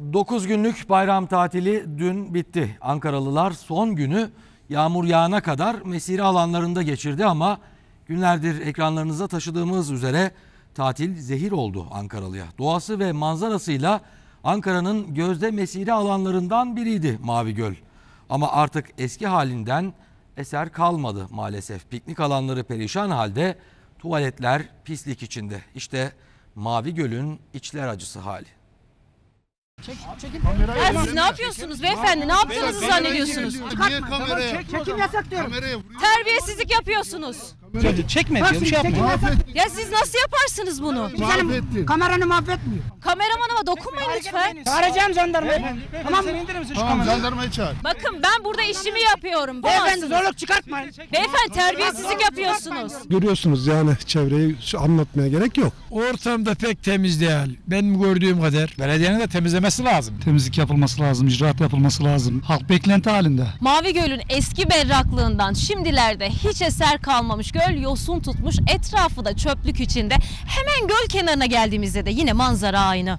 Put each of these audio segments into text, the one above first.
9 günlük bayram tatili dün bitti. Ankaralılar son günü yağmur yağana kadar mesire alanlarında geçirdi ama günlerdir ekranlarınıza taşıdığımız üzere tatil zehir oldu Ankaralıya. Doğası ve manzarasıyla Ankara'nın gözde mesire alanlarından biriydi Mavi Göl. Ama artık eski halinden eser kalmadı maalesef. Piknik alanları perişan halde, tuvaletler pislik içinde. İşte Mavi Göl'ün içler acısı hali. Ya siz ne yapıyorsunuz beyefendi? Ne yaptığınızı zannediyorsunuz? Niye kameraya? Çekim yasak diyorum. Kameraya vuruyor. Terbiyesizlik yapıyorsunuz. Çekme diyor bir şey yapma. Ya siz nasıl yaparsınız bunu? Mahvettin. kameranı mahvetmiyor. Kameramanıma dokunmayın lütfen. Çağıracağım jandarmayı. Tamam mı? Sen indirir misin şu Tamam kamerayı? jandarmayı çağır. Bakın ben burada işimi yapıyorum. Beyefendi zorluk çıkartmayın. Beyefendi terbiyesizlik yapıyorsunuz. Görüyorsunuz yani çevreyi şu anlatmaya gerek yok. Ortamda pek temiz değil. Benim gördüğüm kadar. Belediyenin de temizlemesi lazım. Temizlik yapılması lazım, icraat yapılması lazım. Halk beklenti halinde. Mavi Göl'ün eski berraklığından şimdilerde hiç eser kalmamış. Göl yosun tutmuş. Etrafı da çöplük içinde. Hemen göl kenarına geldiğimizde de yine manzara aynı.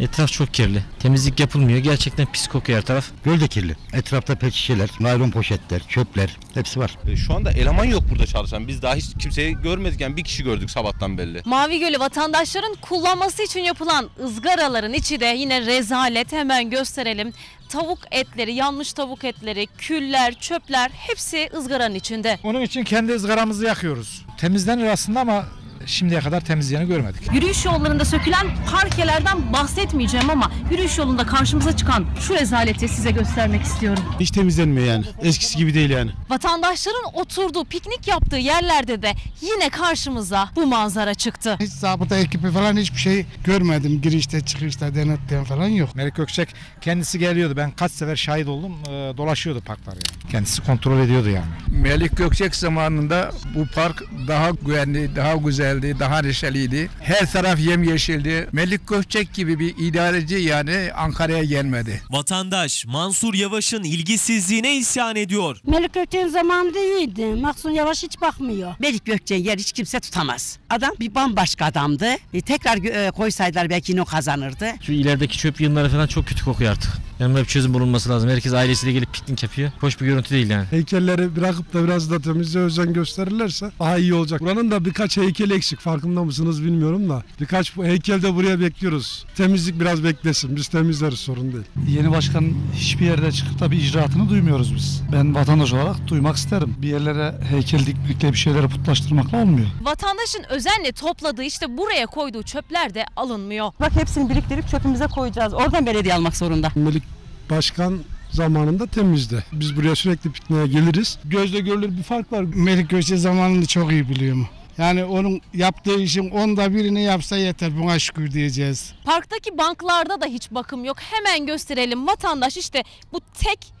Etraf çok kirli. Temizlik yapılmıyor. Gerçekten pis kokuyor her taraf. Göl de kirli. Etrafta pet şişeler, naylon poşetler, çöpler hepsi var. E, Şu anda eleman yok burada çalışan. Biz daha hiç kimseyi görmedik yani bir kişi gördük sabahtan belli. Mavi Gölü vatandaşların kullanması için yapılan ızgaraların içi de yine rezalet. Hemen gösterelim. Tavuk etleri, yanmış tavuk etleri, küller, çöpler hepsi ızgaranın içinde. Onun için kendi ızgaramızı yakıyoruz. Temizlenir aslında ama şimdiye kadar temizleyeni görmedik. Yürüyüş yollarında sökülen parkelerden bahsetmeyeceğim ama yürüyüş yolunda karşımıza çıkan şu rezaleti size göstermek istiyorum. Hiç temizlenmiyor yani. Eskisi gibi değil yani. Vatandaşların oturduğu, piknik yaptığı yerlerde de yine karşımıza bu manzara çıktı. Hiç zabıta ekibi falan hiçbir şey görmedim. Girişte çıkışta denetleyen falan yok. Melik Gökçek kendisi geliyordu. Ben kaç sefer şahit oldum. Ee, dolaşıyordu parklar yani. Kendisi kontrol ediyordu yani. Melik Gökçek zamanında bu park daha güvenli, daha güzeldi, daha neşeliydi. Her taraf yemyeşildi. Melik Gökçek gibi bir idareci yani Ankara'ya gelmedi. Vatandaş Mansur Yavaş'ın ilgisizliğine isyan ediyor. Melik Gökçek'in zamanında iyiydi. Mahsun Yavaş hiç bakmıyor. Melik Gökçek'in yer hiç kimse tutamaz. Adam bir bambaşka adamdı. E, tekrar e, koysaydılar belki yine o kazanırdı. Şu ilerideki çöp yığınları falan çok kötü kokuyor artık. Yani bir çözüm bulunması lazım. Herkes ailesiyle gelip piknik yapıyor. Hoş bir görüntü değil yani. Heykelleri bırakıp da biraz da temizliğe özen gösterirlerse daha iyi olacak. Buranın da birkaç heykeli eksik. Farkında mısınız bilmiyorum da. Birkaç bu heykel de buraya bekliyoruz. Temizlik biraz beklesin. Biz temizleriz sorun değil. Yeni başkan hiçbir yerde çıkıp da bir icraatını duymuyoruz biz. Ben vatandaş olarak duymak isterim. Bir yerlere heykel dikmekle bir şeyleri putlaştırmakla olmuyor. Vatandaşın özenle topladığı işte buraya koyduğu çöpler de alınmıyor. Bak hepsini biriktirip çöpümüze koyacağız. Oradan belediye almak zorunda. Melik Başkan zamanında temizdi. Biz buraya sürekli pikniğe geliriz. Gözle görülür bir fark var. Melik Gökçek zamanını çok iyi biliyorum. Yani onun yaptığı işin onda birini yapsa yeter. Buna şükür diyeceğiz. Parktaki banklarda da hiç bakım yok. Hemen gösterelim. Vatandaş işte bu tek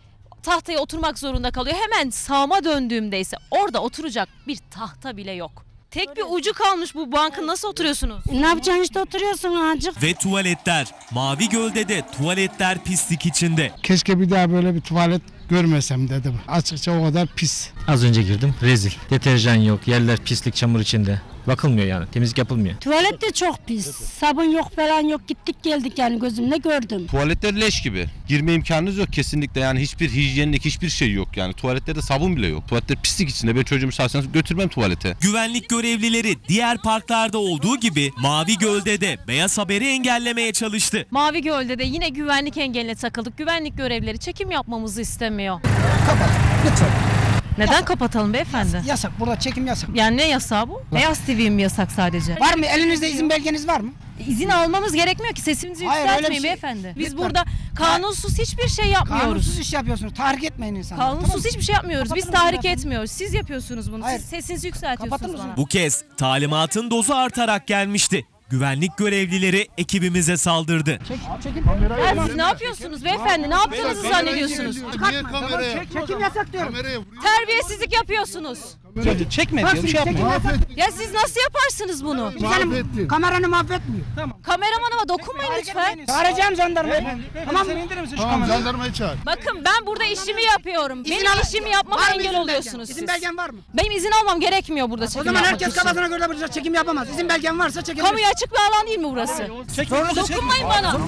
tahtaya oturmak zorunda kalıyor. Hemen sağıma döndüğümde ise orada oturacak bir tahta bile yok. Tek bir ucu kalmış bu bankın nasıl oturuyorsunuz? Ne yapacaksın işte oturuyorsun azıcık. Ve tuvaletler. Mavi Göl'de de tuvaletler pislik içinde. Keşke bir daha böyle bir tuvalet görmesem dedim. Açıkça o kadar pis. Az önce girdim. Rezil. Deterjan yok. Yerler pislik çamur içinde. Bakılmıyor yani. Temizlik yapılmıyor. Tuvalet de çok pis. Sabun yok falan yok. Gittik geldik yani gözümle gördüm. Tuvaletler leş gibi. Girme imkanınız yok kesinlikle yani hiçbir hijyenlik hiçbir şey yok yani. Tuvaletlerde sabun bile yok. Tuvaletler pislik içinde. Ben çocuğumu şahsen götürmem tuvalete. Güvenlik görevlileri diğer parklarda olduğu gibi Mavi Göl'de de beyaz haberi engellemeye çalıştı. Mavi Göl'de de yine güvenlik engeline takıldık. Güvenlik görevlileri çekim yapmamızı istemiyor. Lütfen. Neden kapatalım beyefendi? Yasak. Burada çekim yasak. Yani ne yasağı bu? Beyaz TV mi yasak sadece? Var mı? Elinizde izin belgeniz var mı? İzin almamız gerekmiyor ki sesimizi Hayır, yükseltmeyin şey- beyefendi. Biz Lütfen. burada kanunsuz hiçbir şey yapmıyoruz. Kanunsuz iş yapıyorsunuz. Tahrik etmeyin insanları. Kanunsuz tamam hiçbir şey yapmıyoruz. Biz Kapatın tahrik telefonu. etmiyoruz. Siz yapıyorsunuz bunu. Hayır. Siz sesinizi yükseltiyorsunuz Kapatır bana. Bu kez talimatın dozu artarak gelmişti. Güvenlik görevlileri ekibimize saldırdı. Çekim. Ya siz ne yapıyorsunuz beyefendi? Ne yaptığınızı zannediyorsunuz? Niye kameraya? Çekim yasak diyorum. Terbiyesizlik yapıyorsunuz. Çekme Bak diyor bir şimdi şey yapma. Ya siz nasıl yaparsınız bunu? Mahvettin. kameranı mahvetmiyor. Kameramanıma dokunmayın lütfen. Çağıracağım jandarmayı. Tamam mı? Sen indirir misin şu Tamam kamerayı? jandarmayı çağır. Bakın ben burada işimi yapıyorum. İzin Benim al- işimi yapmama Var mı engel izin oluyorsunuz siz. İzin belgen var mı? Benim izin almam gerekmiyor burada O çekim zaman yapmak herkes için. kafasına göre burada çekim yapamaz. İzin belgen varsa çekebilirsin. Kamuya açık bir alan değil mi burası? Dokunmayın bana.